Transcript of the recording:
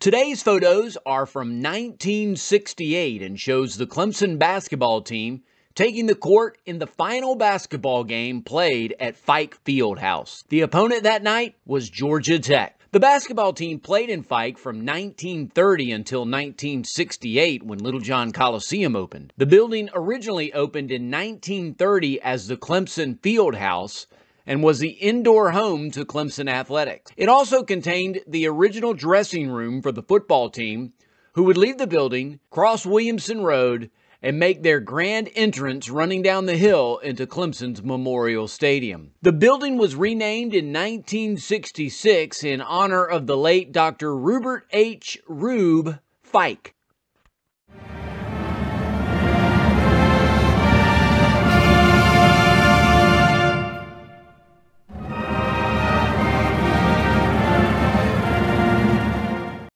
Today's photos are from 1968 and shows the Clemson basketball team taking the court in the final basketball game played at Fike Fieldhouse. The opponent that night was Georgia Tech. The basketball team played in Fike from 1930 until 1968 when Littlejohn Coliseum opened. The building originally opened in 1930 as the Clemson Fieldhouse and was the indoor home to Clemson Athletics. It also contained the original dressing room for the football team, who would leave the building, cross Williamson Road, and make their grand entrance running down the hill into Clemson's Memorial Stadium. The building was renamed in 1966 in honor of the late Dr. Rupert H. Rube Fike.